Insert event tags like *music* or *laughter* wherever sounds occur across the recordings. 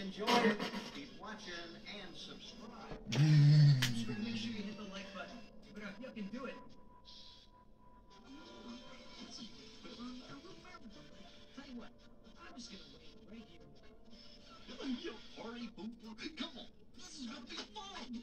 you enjoyed it, keep watching and subscribe. Mm. Make sure you hit the like button. But uh, if you can do it. Tell you what, I'm just gonna wait right here. You party pooper. Come on. This is gonna be fun.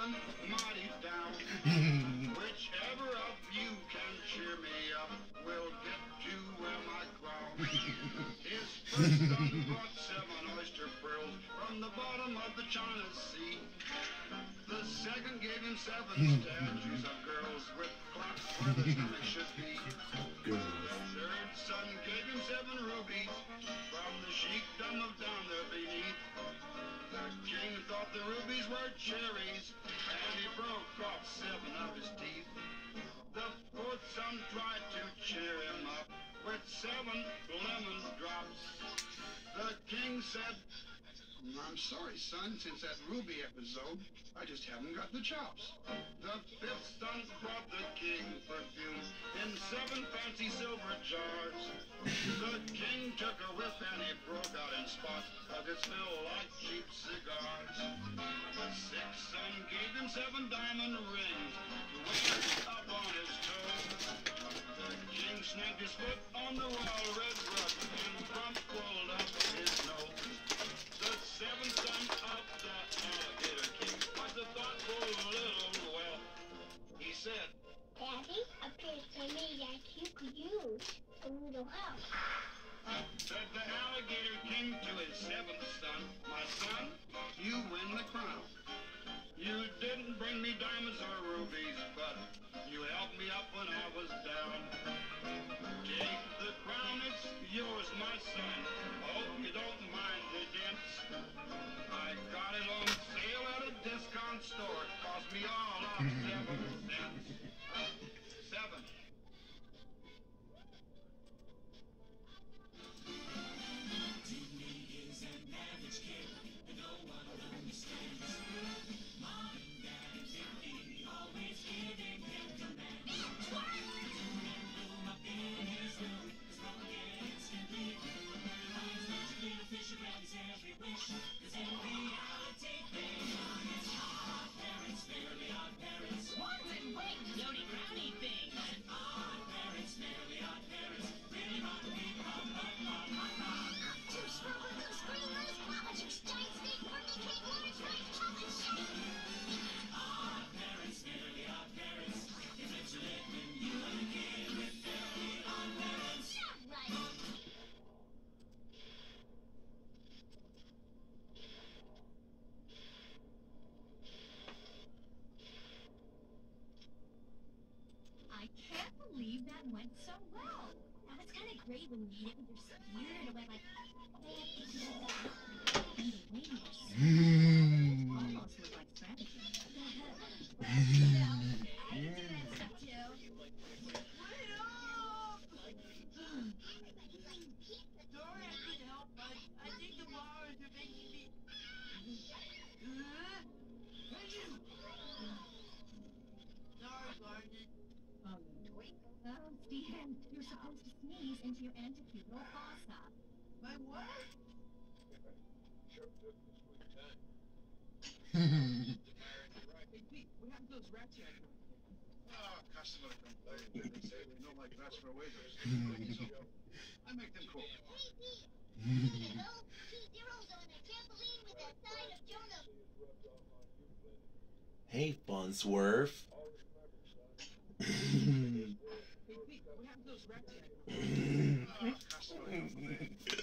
I'm mighty down. Whichever of you can cheer me up will get to wear my crown. His first son brought seven oyster pearls from the bottom of the China Sea. *laughs* The second gave him seven statues of girls with clocks where the stomach should be. Tried to cheer him up with seven lemon drops. The king said, I'm sorry, son, since that ruby episode, I just haven't got the chops. The fifth son brought the king perfume in seven fancy silver jars. The king took a whiff and he broke out in spots, cause it smelled like cheap cigars. The sixth son gave him seven diamond rings king snagged his foot on the red rug and crumpled up his nose. The seventh son of the alligator king was a thoughtful little whelp. He said, Daddy, appears to me that you could use a little help. Said the alligator king to his seventh son, My son, you win the crown. You didn't bring me diamonds or rubies, but you helped me up when I was down. Take the crown, yours, my son. Hope you don't mind the dents. I got it on sale at a discount store. It cost me all went so well. That was kind of great when you hit with your spear and it went like. And the way you were so Mm. almost looked like strategy. I did that stuff too. Wait up! Sorry I couldn't help, but I think the bars are making me. Huh? Hey, you! Sorry, Garnet. Um, oh, Stan, you're supposed to sneeze into your antecubital fossa. My what? Hey, Pete, what happened those rats you had? Ah, customer complained. They say we don't like nuts for waiters. I make them cool. Hello, two zeros on a trampoline with a side of Jonah. hey, Bunsworth. Hey, Pete, what happened to those rats *laughs* you had? Ah, customer complained. *laughs*